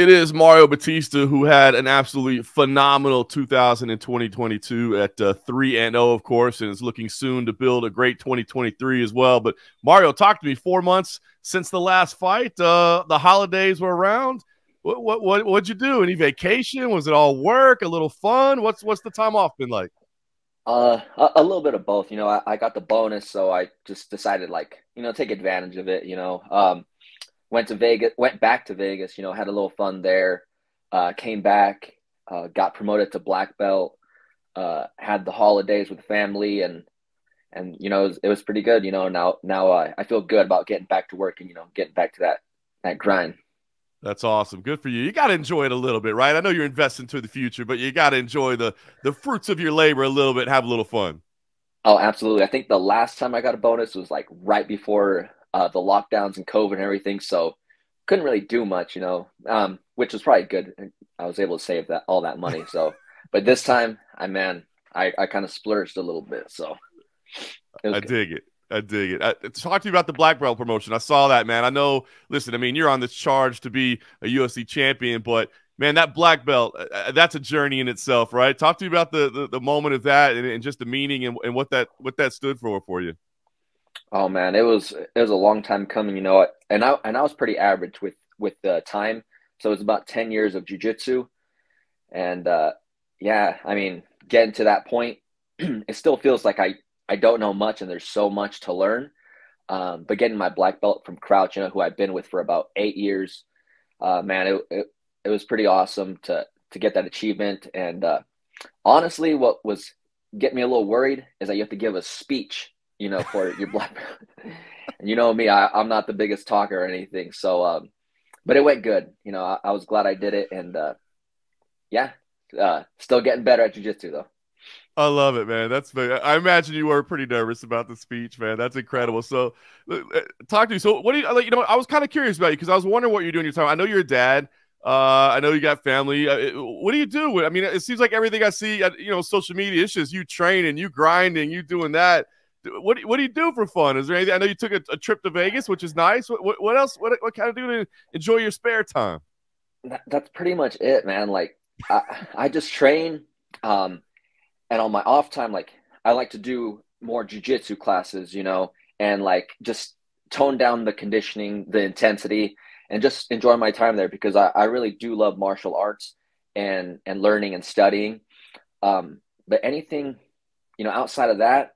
It is Mario Bautista who had an absolutely phenomenal 2022 at uh, 3 and 0, of course, and is looking soon to build a great 2023 as well. But Mario, talk to me. Four months since the last fight, uh, the holidays were around. What what what what'd you do? Any vacation? Was it all work? A little fun? What's what's the time off been like? Uh, a, a little bit of both. You know, I, I got the bonus, so I just decided like you know take advantage of it. You know, um, went to Vegas, went back to Vegas, you know, had a little fun there, uh, came back, uh, got promoted to black belt, uh, had the holidays with family and, and, you know, it was, it was pretty good, you know, now, now uh, I feel good about getting back to work and, you know, getting back to that, that grind. That's awesome. Good for you. You got to enjoy it a little bit, right? I know you're investing to the future, but you got to enjoy the the fruits of your labor a little bit, have a little fun. Oh, absolutely. I think the last time I got a bonus was like right before uh, the lockdowns and COVID and everything. So couldn't really do much, you know, um, which was probably good. I was able to save that all that money. So, but this time, I man, I, I kind of splurged a little bit. So I good. dig it. I dig it. I, talk to me about the black belt promotion. I saw that, man. I know. Listen, I mean, you're on this charge to be a UFC champion, but man, that black belt, uh, uh, that's a journey in itself, right? Talk to me about the the, the moment of that and, and, just the meaning and, and what that what that stood for for you. Oh man, it was it was a long time coming, you know. And I and I was pretty average with with the time, so it was about ten years of jujitsu, and uh, yeah, I mean, getting to that point, it still feels like I I don't know much, and there's so much to learn. Um, but getting my black belt from Crouch, you know, who I've been with for about eight years, uh, man, it, it it was pretty awesome to to get that achievement. And uh, honestly, what was getting me a little worried is that you have to give a speech you know, for your black and you know me, I, am not the biggest talker or anything. So, um, but it went good. You know, I, I was glad I did it. And uh, yeah, uh, still getting better at jujitsu though. I love it, man. That's I imagine you were pretty nervous about the speech, man. That's incredible. So, uh, talk to you. So, what do you? like? You know, I was kind of curious about you because I was wondering what you're doing your time. I know you're a dad. Uh, I know you got family. Uh, what do you do? I mean, it seems like everything I see, you know, social media, it's just you training, you grinding, you doing that what what do you do for fun? Is there anything? I know you took a, a trip to Vegas, which is nice. What, what, what else? What what kind of do to enjoy your spare time? That, that's pretty much it, man. Like I, I just train, um, and on my off time, like I like to do more jujitsu classes, you know, and like just tone down the conditioning, the intensity, and just enjoy my time there because I, I really do love martial arts and and learning and studying. Um, but anything, you know, outside of that,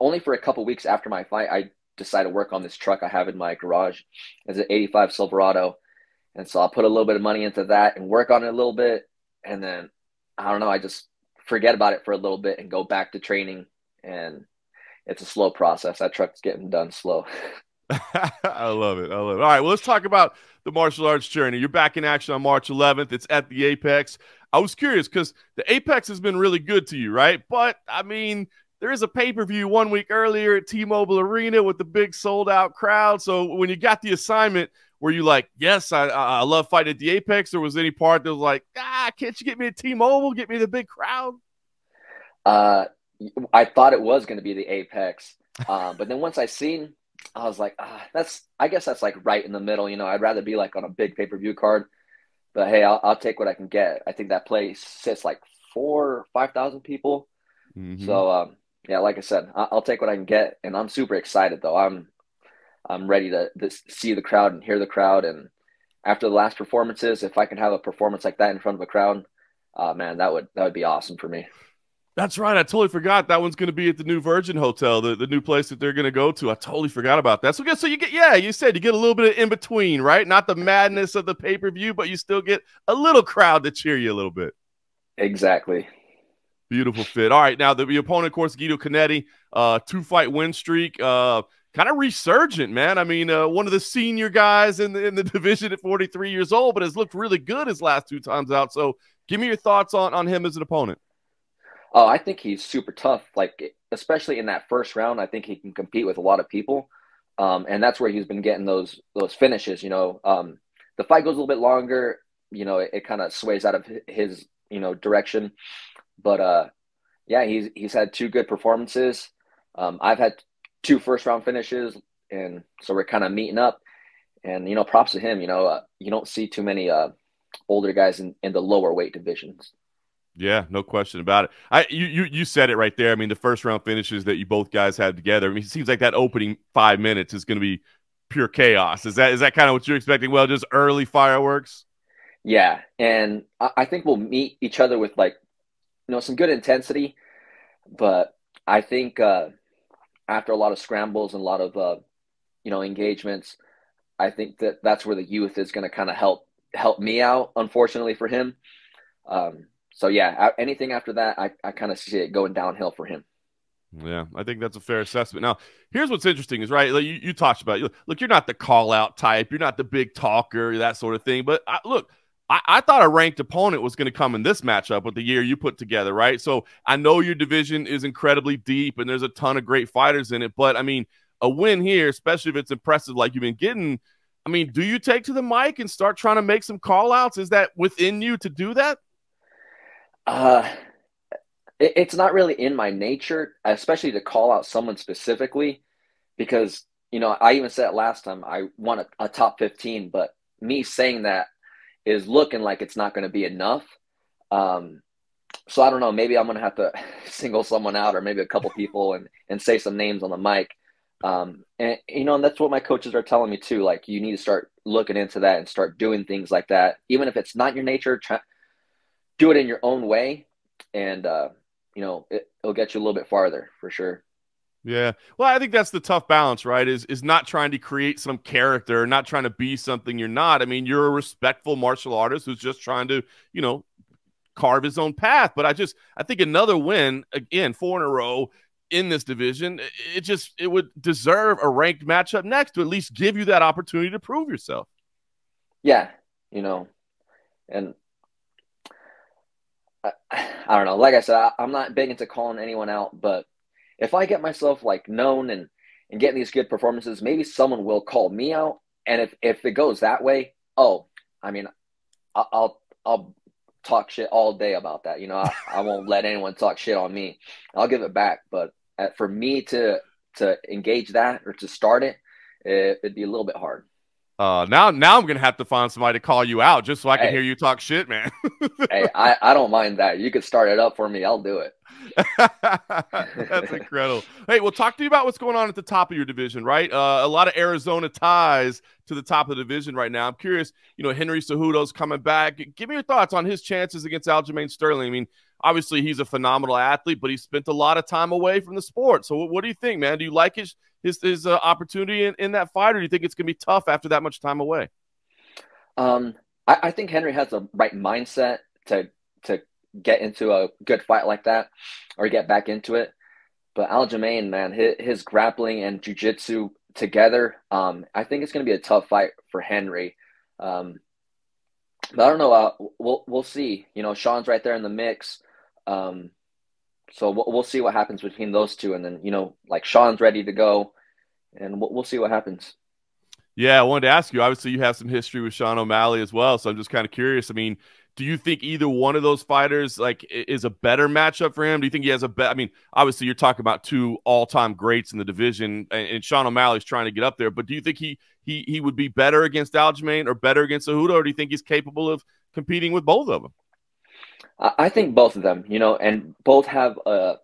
only for a couple weeks after my fight, I decided to work on this truck I have in my garage. It's an 85 Silverado. And so I'll put a little bit of money into that and work on it a little bit. And then I don't know, I just forget about it for a little bit and go back to training. And it's a slow process. That truck's getting done slow. I love it. I love it. All right. Well, let's talk about the martial arts journey. You're back in action on March 11th. It's at the Apex. I was curious because the Apex has been really good to you, right? But I mean, there is a pay per view one week earlier at T Mobile Arena with the big sold out crowd. So when you got the assignment, were you like, yes, I, I love fighting at the Apex, or was any part that was like, ah, can't you get me a T Mobile, get me the big crowd? Uh, I thought it was going to be the Apex, uh, but then once I seen, I was like, ah, that's, I guess that's like right in the middle. You know, I'd rather be like on a big pay per view card, but hey, I'll, I'll take what I can get. I think that place sits like four, five thousand people. Mm-hmm. So um, yeah, like I said, I'll take what I can get, and I'm super excited though. I'm I'm ready to, to see the crowd and hear the crowd. And after the last performances, if I can have a performance like that in front of a crowd, uh, man, that would that would be awesome for me. That's right. I totally forgot that one's going to be at the new Virgin Hotel, the, the new place that they're going to go to. I totally forgot about that. So, so you get, yeah, you said you get a little bit of in between, right? Not the madness of the pay per view, but you still get a little crowd to cheer you a little bit. Exactly. Beautiful fit. All right, now the, the opponent, of course, Guido Cannetti, uh, two fight win streak, uh, kind of resurgent, man. I mean, uh, one of the senior guys in the in the division at 43 years old, but has looked really good his last two times out. So, give me your thoughts on on him as an opponent. Oh, I think he's super tough. Like, especially in that first round, I think he can compete with a lot of people, um, and that's where he's been getting those those finishes. You know, um, the fight goes a little bit longer. You know, it, it kind of sways out of his you know direction but uh, yeah, he's he's had two good performances. Um, I've had two first round finishes, and so we're kind of meeting up. and you know, props to him. You know, uh, you don't see too many uh, older guys in, in the lower weight divisions. Yeah, no question about it. I you, you you said it right there. I mean, the first round finishes that you both guys had together. I mean, it seems like that opening five minutes is going to be pure chaos. Is that is that kind of what you're expecting? Well, just early fireworks. Yeah, and I think we'll meet each other with like, you know, some good intensity, but I think uh, after a lot of scrambles and a lot of uh, you know engagements, I think that that's where the youth is going to kind of help help me out. Unfortunately for him, um, so yeah, anything after that, I, I kind of see it going downhill for him. Yeah, I think that's a fair assessment. Now, here's what's interesting is right. Like you, you talked about, look, you're not the call out type, you're not the big talker, that sort of thing. But I, look, I, I, thought a ranked opponent was going to come in this matchup with the year you put together, right? So I know your division is incredibly deep and there's a ton of great fighters in it, but I mean, a win here, especially if it's impressive like you've been getting. I mean, do you take to the mic and start trying to make some call outs? Is that within you to do that? Uh, it, it's not really in my nature, especially to call out someone specifically, because you know I even said last time I want a, a top fifteen, but me saying that is looking like it's not going to be enough. Um, so I don't know. Maybe I'm going to have to single someone out, or maybe a couple people, and and say some names on the mic. Um, and you know, and that's what my coaches are telling me too. Like you need to start looking into that and start doing things like that, even if it's not your nature. Try, do it in your own way, and uh, you know, it, it'll get you a little bit farther for sure. Yeah. Well, I think that's the tough balance, right? Is is not trying to create some character, not trying to be something you're not. I mean, you're a respectful martial artist who's just trying to, you know, carve his own path. But I just I think another win, again, four in a row in this division, it just it would deserve a ranked matchup next to at least give you that opportunity to prove yourself. Yeah, you know, and I, I don't know. Like I said, I, I'm not big into calling anyone out, but if I get myself like known and and getting these good performances, maybe someone will call me out. And if if it goes that way, oh, I mean, I'll I'll, I'll talk shit all day about that. You know, I, I won't let anyone talk shit on me. I'll give it back. But for me to to engage that or to start it, it it'd be a little bit hard. Uh, now, now I'm gonna have to find somebody to call you out just so I can hey, hear you talk shit, man. hey, I, I don't mind that. You could start it up for me. I'll do it. That's incredible. Hey, we'll talk to you about what's going on at the top of your division, right? Uh, a lot of Arizona ties to the top of the division right now. I'm curious, you know, Henry Cejudo's coming back. Give me your thoughts on his chances against Aljamain Sterling. I mean, obviously he's a phenomenal athlete, but he spent a lot of time away from the sport. So what, what do you think, man? Do you like his his, his uh, opportunity in, in that fight, or do you think it's going to be tough after that much time away? Um, I, I think Henry has the right mindset to to get into a good fight like that or get back into it. But Aljamain, man, his, his grappling and jujitsu together, um, I think it's going to be a tough fight for Henry. Um, but I don't know. Uh, we'll we'll see. You know, Sean's right there in the mix. Um, so we'll, we'll see what happens between those two, and then you know, like Sean's ready to go, and we'll, we'll see what happens. Yeah, I wanted to ask you. Obviously, you have some history with Sean O'Malley as well, so I'm just kind of curious. I mean, do you think either one of those fighters like is a better matchup for him? Do you think he has a bet? I mean, obviously you're talking about two all-time greats in the division, and, and Sean O'Malley's trying to get up there. But do you think he he he would be better against Aljamain or better against Cejudo, or do you think he's capable of competing with both of them? I think both of them, you know, and both have uh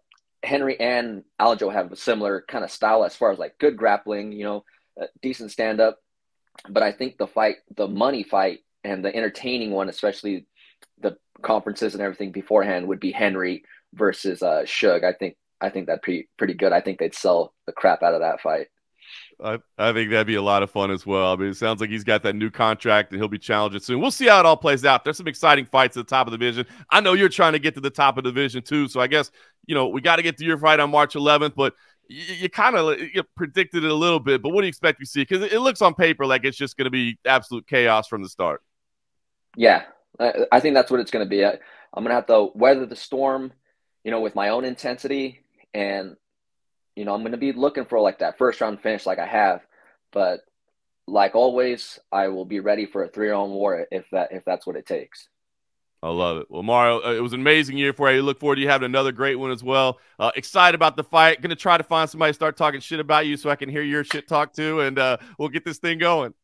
Henry and Aljo have a similar kind of style as far as like good grappling, you know, decent stand up. But I think the fight, the money fight, and the entertaining one, especially conferences and everything beforehand would be Henry versus uh Shug. I think I think that pretty pretty good. I think they'd sell the crap out of that fight. I, I think that'd be a lot of fun as well. I mean, it sounds like he's got that new contract and he'll be challenging soon. We'll see how it all plays out. There's some exciting fights at the top of the division. I know you're trying to get to the top of the division too. So I guess, you know, we got to get to your fight on March 11th, but you, you kind of predicted it a little bit. But what do you expect to see? Because it, it looks on paper like it's just going to be absolute chaos from the start. Yeah, I think that's what it's going to be. I'm going to have to weather the storm, you know, with my own intensity. And, you know, I'm going to be looking for like that first round finish like I have. But like always, I will be ready for a three round war if that if that's what it takes. I love it. Well, Mario, uh, it was an amazing year for you. Look forward to you having another great one as well. Uh, excited about the fight. Going to try to find somebody to start talking shit about you so I can hear your shit talk too, and uh, we'll get this thing going.